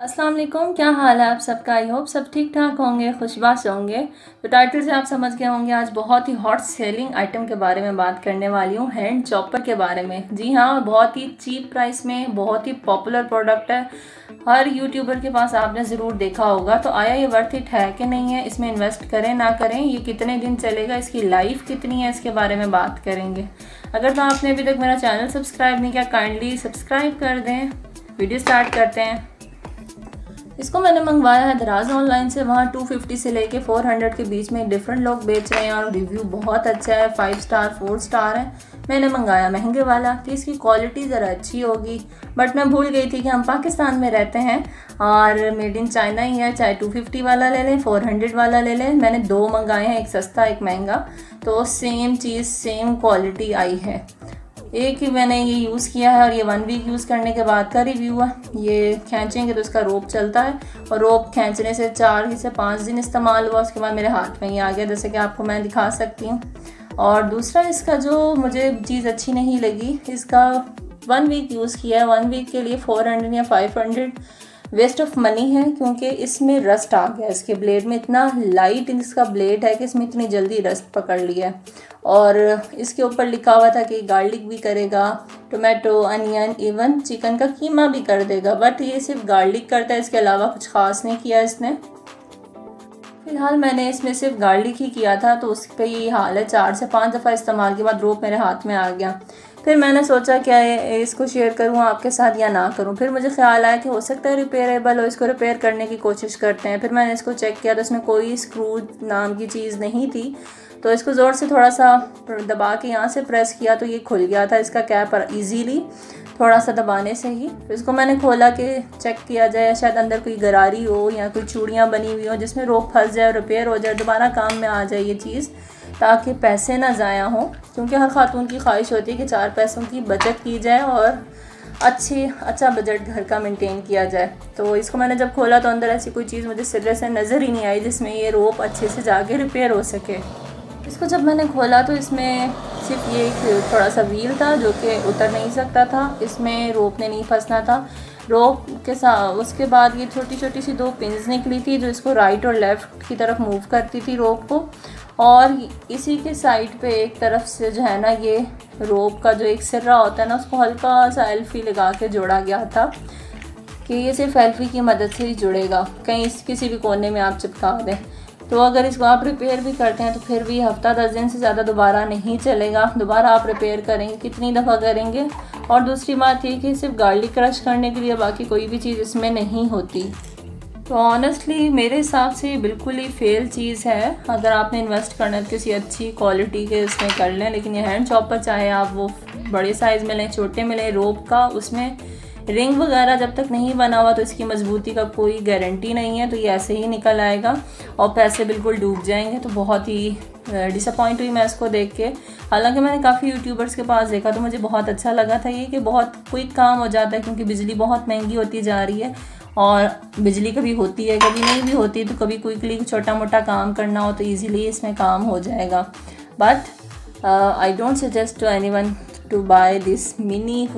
अस्सलाम वालेकुम क्या हाल है आप सबका? आई होप सब ठीक ठाक होंगे, खुशबाश होंगे। तो टाइटल से आप समझ गए होंगे, आज बहुत ही हॉट सेलिंग आइटम के बारे में बात करने वाली हूँ हैंड चॉपर के बारे में। जी हाँ बहुत ही चीप प्राइस में, बहुत ही पॉपुलर प्रोडक्ट है। हर यूट्यूबर के पास आपने ज़रूर देखा होगा तो आया ये वर्थ इट है कि नहीं है? इसमें इन्वेस्ट करें ना करें, ये कितने दिन चलेगा, इसकी लाइफ कितनी है, इसके बारे में बात करेंगे। अगर तो आपने अभी तक मेरा चैनल सब्सक्राइब नहीं किया काइंडली सब्सक्राइब कर दें। वीडियो स्टार्ट करते हैं। इसको मैंने मंगवाया है दराज ऑनलाइन से। वहाँ 250 से लेके 400 के बीच में डिफरेंट लोग बेच रहे हैं और रिव्यू बहुत अच्छा है। फाइव स्टार फोर स्टार है। मैंने मंगाया महँगे वाला कि इसकी क्वालिटी ज़रा अच्छी होगी। बट मैं भूल गई थी कि हम पाकिस्तान में रहते हैं और मेड इन चाइना ही है। चाहे 250 वाला ले लें 400 वाला ले लें। मैंने दो मंगाए हैं, एक सस्ता, एक महँगा। तो सेम चीज़ सेम क्वालिटी आई है। एक ही मैंने ये यूज़ किया है और ये वन वीक यूज़ करने के बाद का रिव्यू है ये खींचेंगे तो इसका रोप चलता है और रोप खींचने से चार ही से पाँच दिन इस्तेमाल हुआ। उसके बाद मेरे हाथ में ही आ गया, जैसे कि आपको मैं दिखा सकती हूँ। और दूसरा इसका जो मुझे चीज़ अच्छी नहीं लगी, इसका वन वीक यूज़ किया है। वन वीक के लिए फ़ोर हंड्रेड या five hundred waste of money है, क्योंकि इसमें रस्ट आ गया। इसके ब्लेड में इतना लाइट इसका ब्लेड है कि इसमें इतनी जल्दी रस्ट पकड़ लिया और इसके ऊपर लिखा हुआ था कि गार्लिक भी करेगा टोमेटो अनियन इवन चिकन का कीमा भी कर देगा। बट ये सिर्फ़ गार्लिक करता है, इसके अलावा कुछ ख़ास नहीं किया इसने। फ़िलहाल मैंने इसमें सिर्फ़ गार्लिक ही किया था तो उस पर ये हाल है। चार से पाँच दफ़ा इस्तेमाल के बाद रोप मेरे हाथ में आ गया। फिर मैंने सोचा क्या इसको शेयर करूँ आपके साथ या ना करूँ। फिर मुझे ख्याल आया कि हो सकता है रिपेयरेबल हो, इसको रिपेयर करने की कोशिश करते हैं। फिर मैंने इसको चेक किया तो इसमें कोई स्क्रू नाम की चीज़ नहीं थी। तो इसको ज़ोर से थोड़ा सा दबा के यहाँ से प्रेस किया तो ये खुल गया था, इसका कैप ईजीली थोड़ा सा दबाने से ही। इसको मैंने खोला कि चेक किया जाए, शायद अंदर कोई गरारी हो या कोई चूड़ियाँ बनी हुई हो जिसमें रोक फंस जाए रिपेयर हो जाए, दोबारा काम में आ जाए ये चीज़। ताकि पैसे ना ज़ाया हों, क्योंकि हर खातून की ख्वाहिश होती है कि चार पैसों की बचत की जाए और अच्छी अच्छा बजट घर का मेंटेन किया जाए। तो इसको मैंने जब खोला तो अंदर ऐसी कोई चीज़ मुझे सिरे से नज़र ही नहीं आई जिसमें ये रोप अच्छे से जाके रिपेयर हो सके। इसको जब मैंने खोला तो इसमें सिर्फ़ ये एक थोड़ा सा व्हील था जो कि उतर नहीं सकता था। इसमें रोप ने नहीं फंसना था। रोप के साथ उसके बाद ये छोटी छोटी सी दो पिंस निकली थी जो इसको राइट और लेफ़्ट की तरफ़ मूव करती थी रोप को। और इसी के साइड पे एक तरफ़ से जो है ना ये रोप का जो एक सिर्रा होता है ना, उसको हल्का सा एल्फी लगा के जोड़ा गया था कि ये सिर्फ़ एल्फी की मदद से ही जुड़ेगा। कहीं इस, किसी भी कोने में आप चिपका दें। तो अगर इसको आप रिपेयर भी करते हैं तो फिर भी हफ़्ता दस दिन से ज़्यादा दोबारा नहीं चलेगा। दोबारा आप रिपेयर करेंगे, कितनी दफ़ा करेंगे? और दूसरी बात ये कि सिर्फ़ गार्लिक क्रश करने के लिए बाकी कोई भी चीज़ इसमें नहीं होती। तो ऑनेस्टली मेरे हिसाब से बिल्कुल ही फेल चीज़ है। अगर आपने इन्वेस्ट करना है तो किसी अच्छी क्वालिटी के उसमें कर लें, लेकिन ये हैंड चॉपर चाहे आप वो बड़े साइज़ में लें, छोटे में लें रोप का, उसमें रिंग वगैरह जब तक नहीं बना हुआ तो इसकी मजबूती का कोई गारंटी नहीं है तो ये ऐसे ही निकल आएगा और पैसे बिल्कुल डूब जाएँगे तो बहुत ही डिसअपॉइंट हुई मैं इसको देख के। हालाँकि मैंने काफ़ी यूट्यूबर्स के पास देखा तो मुझे बहुत अच्छा लगा था ये कि बहुत क्विक काम हो जाता है, क्योंकि बिजली बहुत महँगी होती जा रही है और बिजली कभी होती है, कभी नहीं भी होती तो कभी क्विकली छोटा मोटा काम करना हो तो ईज़िली इसमें काम हो जाएगा। But I don't suggest to anyone to buy this mini